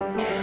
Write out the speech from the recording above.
you